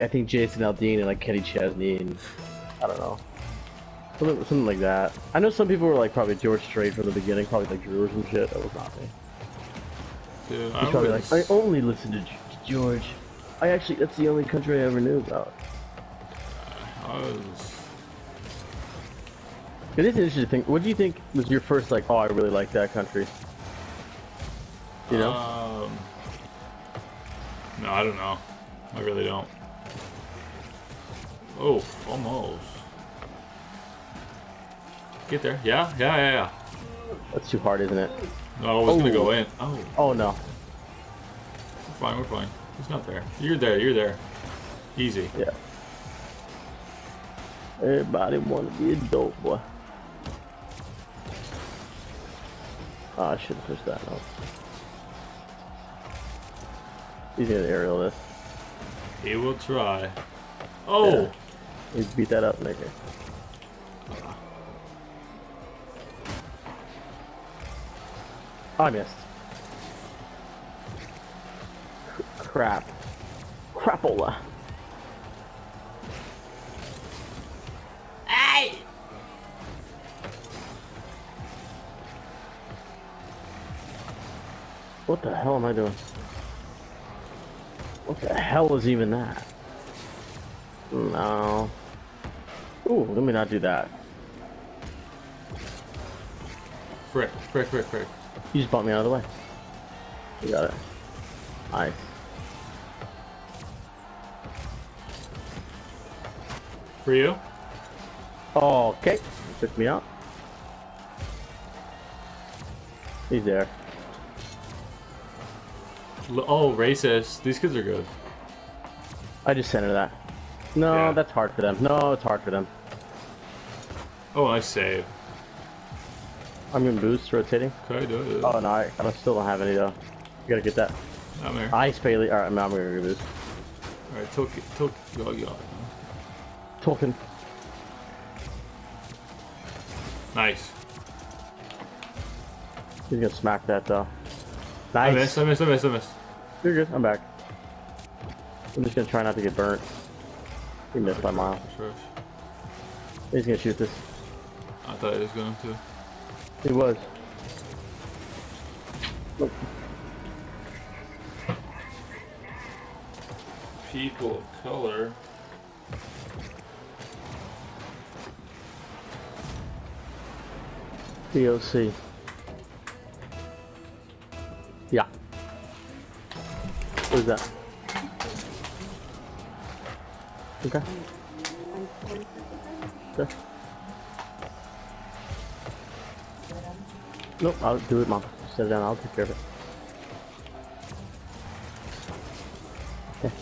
I think Jason Aldean and like Kenny Chesney and I don't know. Something, something like that. I know some people were like probably George Strait from the beginning, probably like Brewers and shit. That was not me. Dude, He's I probably was, like, I only listen to George. I actually, that's the only country I ever knew about. I was It is an interesting. Thing. What do you think was your first like? Oh, I really like that country. You know? Um, no, I don't know. I really don't. Oh, almost. Get there. Yeah, yeah, yeah, yeah. That's too hard, isn't it? No, I was gonna Oh. go in. Oh, Oh no. we're fine, we're fine. He's not there. You're there, you're there. Easy. Yeah. Everybody wanna be a dope boy. Oh, I should have pushed that note. He's gonna aerial this. He will try. Oh! Yeah. He beat that up, nigga. Oh, I missed. Crap. Crapola. Hey! What the hell am I doing? What the hell is even that? No. Ooh, let me not do that. Frick, frick, frick, frick. You just bumped me out of the way. You got it. Nice. For you? Oh, okay. Took me out. He's there. L- Oh, racist. These kids are good. I just sent her that. No, Yeah. that's hard for them. No, it's hard for them. Oh, I save. I'm gonna boost rotating. Okay, do it. Oh no, I, I still don't have any though. You gotta get that. I'm there. Ice Paley. Alright, I'm, I'm gonna go boost. Alright, Tokyo, Tokyo, yo. Tolkien. Nice. He's gonna smack that though. Nice. I missed, I missed, I missed, I missed. You're good. I'm back. I'm just gonna try not to get burnt. He missed by a mile. He's gonna shoot this. I thought he was going to. He was. People of color. DOC. Yeah. What is that? Okay. Okay. Nope, I'll do it, mom. Set it down, I'll take care of it. Okay.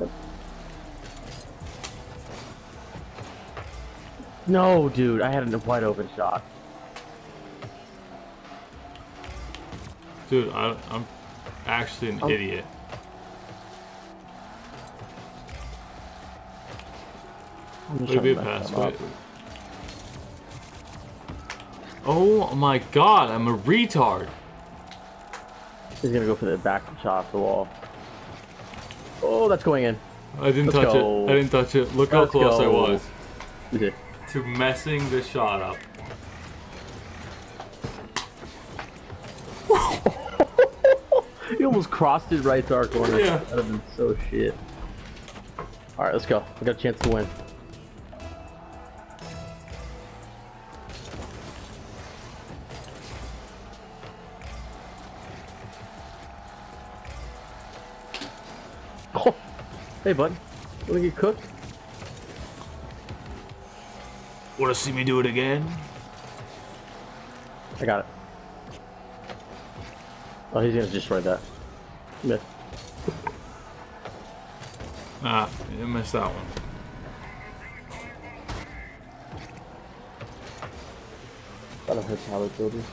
Yep. No, dude, I had a wide open shot. Dude, I, I'm actually an Oh. idiot. I'm just Wait, trying wait, to mess pass. them up. Wait. Oh my god, I'm a retard. He's gonna go for the back shot off the wall. Oh, that's going in. I didn't Let's touch go. it. I didn't touch it. Look how Let's close I was Is to messing the shot up. He almost crossed his right dark corner. Yeah. That'd have been so shit. Alright, let's go. We got a chance to win. Hey, bud. Wanna get cooked? Wanna see me do it again? I got it. Oh, he's gonna destroy that. Missed. Ah, you missed that one. That'll hurt Tyler Children.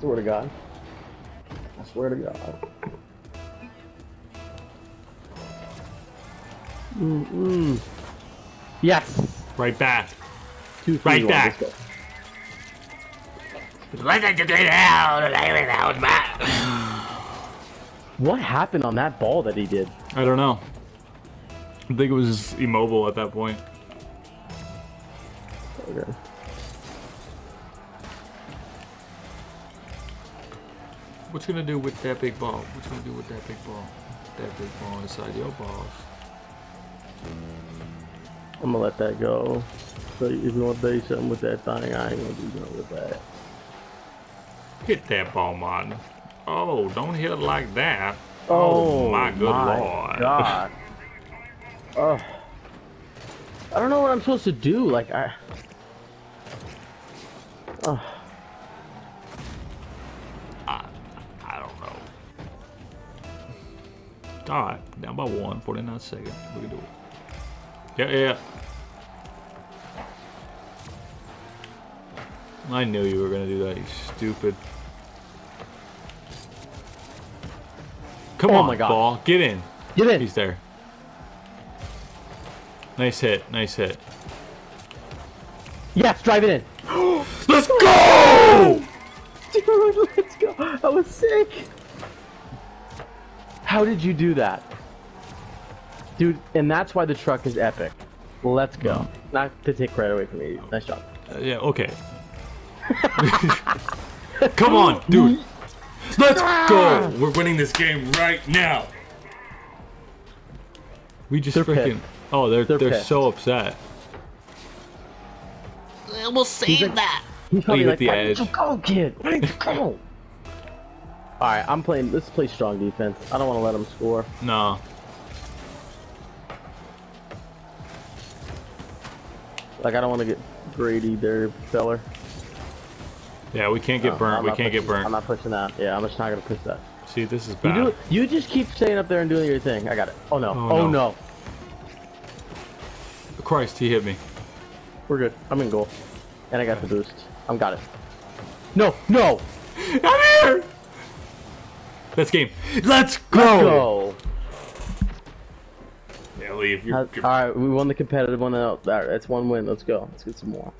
Swear to God. I swear to God. Mm-mm. Yes! Right back. Two, three, Right one, back. let's go. Let it get out. That was bad. What happened on that ball that he did? I don't know. I think it was immobile at that point. Okay. What you gonna do with that big ball? What you gonna do with that big ball? That big ball inside your balls. I'm gonna let that go. So if you want to do something with that thing, I ain't gonna do nothing with that. Hit that ball, Martin. Oh, don't hit it like that. Oh, oh my good lord. God. Oh. I don't know what I'm supposed to do. Like I. Oh. Alright, down by one, 49 seconds. We can do it. Yeah, yeah. I knew you were gonna do that, you stupid. Come Oh on, my God. ball. Get in. Get in. He's there. Nice hit. Nice hit. Yes, drive it in. Let's go! Dude, let's go. I was sick. How did you do that? Dude, and that's why the truck is epic. Let's go. Not to take credit away from me. Nice job. Uh, yeah, okay. Come on, dude. Let's go. We're winning this game right now. We just They're freaking. pissed. Oh, they're They're they're, so upset. We'll save like- that. He's probably Leave at like, the why edge. didn't you go, kid? Why didn't you go? Alright, I'm playing, let's play strong defense. I don't want to let him score. No. Like, I don't want to get Grady there, feller. Yeah, we can't get No, burnt. We can't get burnt. I'm not pushing that. Yeah, I'm just not gonna push that. See, this is You bad. do. You just keep staying up there and doing your thing. I got it. Oh no. Oh, Oh, no. no. Christ, he hit me. We're good. I'm in goal. And I got the boost. I'm got it. No, no. I'm here. Let's game. Let's go. Let's go. Yeah, leave. You're, you're right, we won the competitive one out. Uh, all right, that's one win. Let's go. Let's get some more.